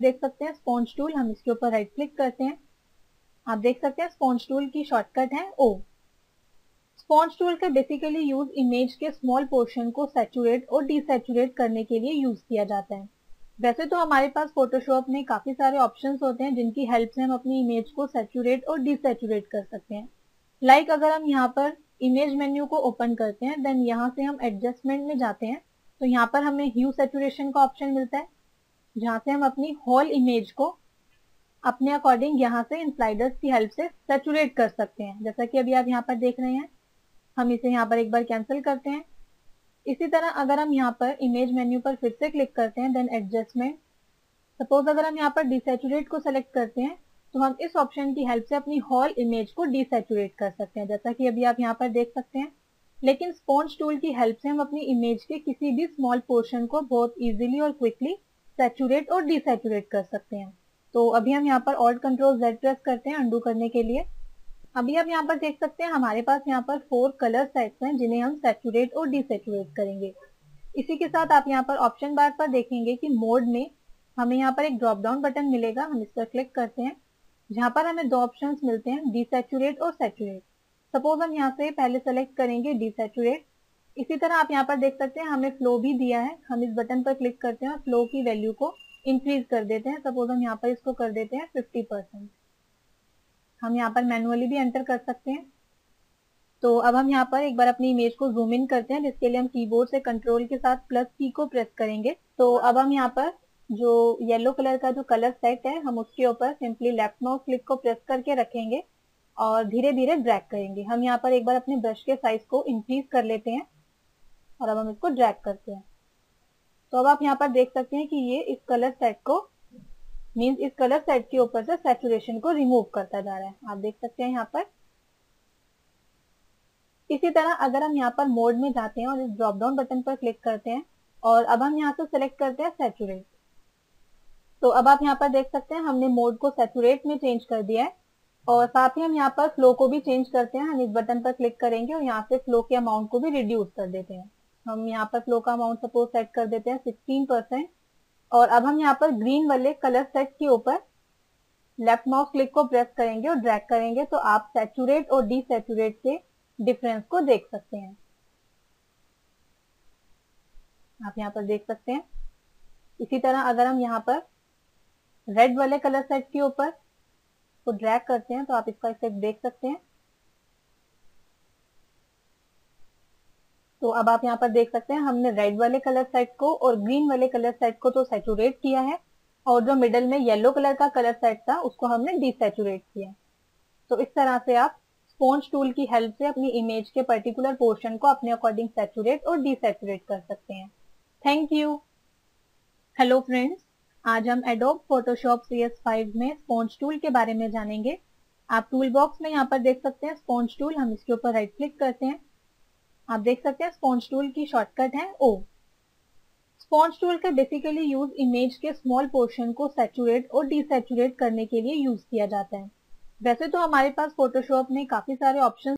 देख सकते हैं स्पॉन्ज टूल हम इसके ऊपर राइट क्लिक करते हैं। आप देख सकते हैं स्पॉन्ज टूल की शॉर्टकट है ओ स्पॉन्ज टूल का बेसिकली यूज़ इमेज के स्मॉल पोर्शन को सैचुरेट और डिसैचुरेट करने के लिए यूज़ किया जाता है। वैसे तो हमारे पास फोटोशॉप में काफ़ी सारे ऑप्शंस होते हैं, जिनकी हेल्प से हम अपनी इमेज को सैचुरेट और डिसैचुरेट कर सकते हैं। लाइक like अगर हम यहाँ पर इमेज मेन्यू को ओपन करते हैं देन यहाँ से हम एडजस्टमेंट में जाते हैं तो यहाँ पर हमें ह्यू सेचुरेशन का ऑप्शन मिलता है। जहाँ से हम अपनी होल इमेज को अपने अकॉर्डिंग यहाँ से इन स्लाइडर्स की हेल्प से सेचुरेट कर सकते हैं। जैसा कि अभी आप यहाँ पर देख रहे हैं, हम इसे यहाँ पर एक बार कैंसिल करते हैं। इसी तरह अगर हम यहाँ पर इमेज मेन्यू पर फिर से क्लिक करते हैं देन एडजस्टमेंट सपोज़ अगर हम यहाँ पर डिसेचुरेट को सेलेक्ट करते हैं तो हम इस ऑप्शन की हेल्प से अपनी होल इमेज को डिसेचुरेट कर सकते हैं। जैसा कि अभी आप यहाँ पर देख सकते हैं। लेकिन स्पॉन्ज टूल की हेल्प से हम अपनी इमेज के किसी भी स्मॉल पोर्शन को बहुत इजीली और क्विकली सेचुरेट और डिसेचुरेट कर सकते हैं। तो अभी हम यहाँ पर ऑल्ट कंट्रोल जेड प्रेस करते हैं अंडू करने के लिए। अभी आप यहाँ पर देख सकते हैं हमारे पास यहाँ पर फोर कलर सेट्स हैं जिन्हें हम सेचुरेट और डिसेचुरेट करेंगे। इसी के साथ आप यहाँ पर ऑप्शन बार पर देखेंगे कि मोड में हमें यहाँ पर एक ड्रॉप डाउन बटन मिलेगा। हम इस पर क्लिक करते हैं। जहाँ पर हमें दो ऑप्शंस मिलते हैं डिसेचुरेट और सेचुरेट सपोज़ हम यहाँ से पहले सेलेक्ट करेंगे डिसेचुरेट इसी तरह आप यहाँ पर देख सकते हैं हमें फ्लो भी दिया है। हम इस बटन पर क्लिक करते हैं और फ्लो की वैल्यू को इंक्रीज कर देते हैं। सपोज़ हम यहाँ पर इसको कर देते हैं फिफ्टी परसेंट हम यहाँ पर मैनुअली भी एंटर कर सकते हैं। तो अब हम यहाँ पर एक बार अपनी इमेज को जूम इन करते हैं, जिसके लिए हम कीबोर्ड से कंट्रोल के साथ प्लस की को प्रेस करेंगे। तो अब हम यहाँ पर जो येलो कलर का जो कलर सेट है, हम उसके ऊपर सिंपली लेफ़्ट माउस क्लिक को प्रेस करके रखेंगे और धीरे धीरे ड्रैग करेंगे। हम यहाँ पर एक बार अपने ब्रश के साइज़ को इंक्रीज कर लेते हैं। और अब हम इसको ड्रैग करते हैं। तो अब आप यहाँ पर देख सकते हैं कि ये इस कलर सेट को मीन्स इस कलर सेट के ऊपर से सेचुरेशन को रिमूव करता जा रहा है। आप देख सकते हैं यहाँ पर। इसी तरह अगर हम यहाँ पर मोड में जाते हैं और इस ड्रॉप डाउन बटन पर क्लिक करते हैं और अब हम यहाँ से सिलेक्ट करते हैं सेचुरेट तो अब आप यहाँ पर देख सकते हैं हमने मोड को सेचुरेट में चेंज कर दिया है और साथ ही हम यहाँ पर फ्लो को भी चेंज करते हैं। हम इस बटन पर क्लिक करेंगे और यहाँ से फ्लो के अमाउंट को भी रिड्यूस कर देते हैं। हम यहाँ पर फ्लो का अमाउंट सपोज़ सेट कर देते हैं सिक्सटीन परसेंट और अब हम यहाँ पर ग्रीन वाले कलर सेट के ऊपर लेफ़्ट माउस क्लिक को प्रेस करेंगे और ड्रैग करेंगे तो आप सेचुरेट और डिसेचुरेट के डिफरेंस को देख सकते हैं। आप यहाँ पर देख सकते हैं। इसी तरह अगर हम यहाँ पर रेड वाले कलर सेट के ऊपर को ड्रैग करते हैं तो आप इसका इफ़ेक्ट देख सकते हैं। तो अब आप यहाँ पर देख सकते हैं, हमने रेड वाले कलर सेट को और ग्रीन वाले कलर सेट को तो सेचुरेट किया है और जो मिडल में येलो कलर का कलर सेट था, उसको हमने डिसेचुरेट किया तो इस तरह से आप स्पॉन्ज टूल की हेल्प से अपनी इमेज के पर्टिकुलर पोर्शन को अपने अकॉर्डिंग सेचुरेट और डिसेचुरेट कर सकते हैं। थैंक यू हेलो फ्रेंड्स आज हम एडोब फोटोशॉप CS5 में स्पॉन्ज टूल के बारे में जानेंगे। आप टूल बॉक्स में यहाँ पर देख सकते हैं स्पॉन्ज टूल हम इसके ऊपर राइट क्लिक करते हैं। आप देख सकते हैं स्पॉन्ज टूल की शॉर्टकट है ओ स्पॉन्ज टूल का बेसिकली यूज़ इमेज के स्मॉल पोर्शन को सेचुरेट और डिसेचुरेट करने के लिए यूज़ किया जाता है। वैसे तो हमारे पास फोटोशॉप में काफ़ी सारे ऑप्शन